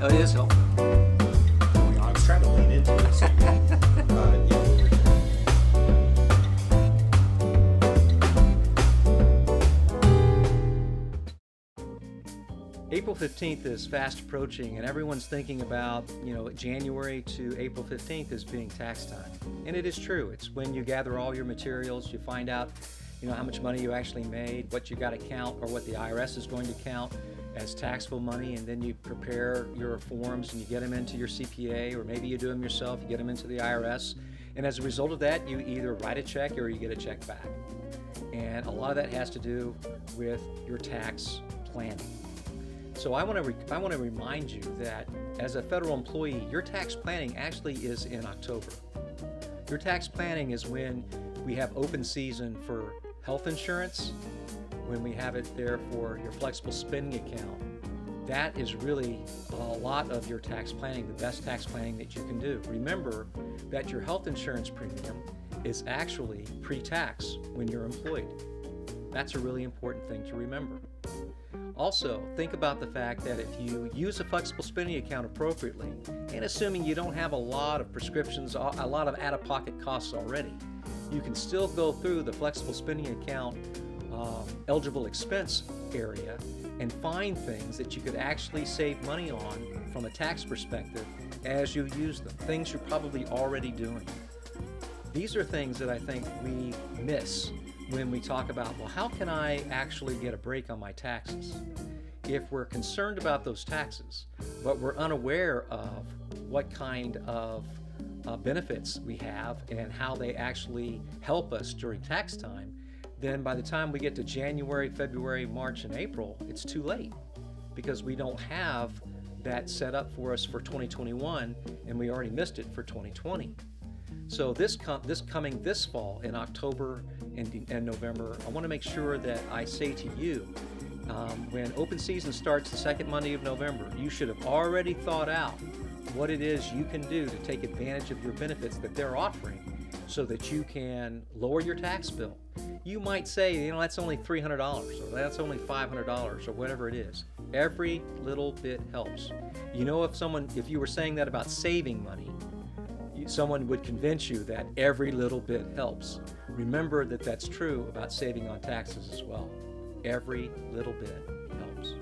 Oh, it is helpful. I was trying to lean into it. So, uh, yeah. April 15th is fast approaching, and everyone's thinking about, you know, January to April 15th as being tax time. And it is true. It's when you gather all your materials, you find out, you know, how much money you actually made, what you got to count, or what the IRS is going to count as taxable money, and then you prepare your forms and you get them into your CPA, or maybe you do them yourself, you get them into the IRS. And as a result of that, you either write a check or you get a check back. And a lot of that has to do with your tax planning. So I want to I want to remind you that as a federal employee, your tax planning actually is in October. Your tax planning is when we have open season for health insurance, when we have it there for your flexible spending account. That is really a lot of your tax planning, the best tax planning that you can do. Remember that your health insurance premium is actually pre-tax when you're employed. That's a really important thing to remember. Also, think about the fact that if you use a flexible spending account appropriately, and assuming you don't have a lot of prescriptions, a lot of out of pocket costs already, you can still go through the flexible spending account um, eligible expense area and find things that you could actually save money on from a tax perspective as you use them, things you're probably already doing. These are things that I think we miss when we talk about, well, how can I actually get a break on my taxes? If we're concerned about those taxes, but we're unaware of what kind of uh, benefits we have and how they actually help us during tax time, then by the time we get to January, February, March, and April, it's too late because we don't have that set up for us for 2021 and we already missed it for 2020. So this com- this coming this fall in October and, and November, I want to make sure that I say to you, um, when open season starts the second Monday of November, you should have already thought out what it is you can do to take advantage of your benefits that they're offering so that you can lower your tax bill. You might say, you know, that's only $300 or that's only $500 or whatever it is. Every little bit helps. You know, if someone, if you were saying that about saving money, someone would convince you that every little bit helps. Remember that that's true about saving on taxes as well. Every little bit helps.